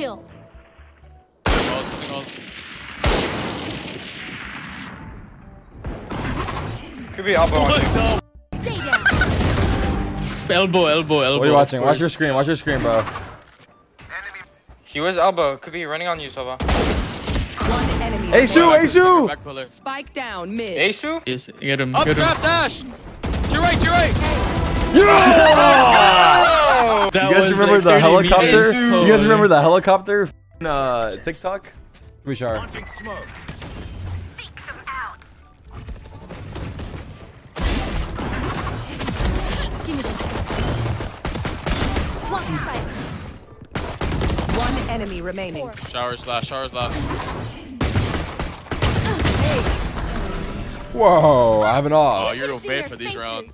mid. Killed. Oh, something else. Could be elbow. What watching. Stay down. Elbow, elbow, elbow. What are you watching? Watch your screen. Watch your screen, bro. He was elbow. Could be running on you, Sova. One enemy. Asu, Asu! Back pillar. Spike down mid. Asu? Yes, get him, Up get him. trap dash. To your right, to your right. That You guys was remember like the helicopter? meters. You guys remember the helicopter? Uh, TikTok? We are. Give me this. Blocking sight. One enemy remaining. Four. Showers last, showers last. Whoa, I have an off. Oh, you're See obey your for these rounds.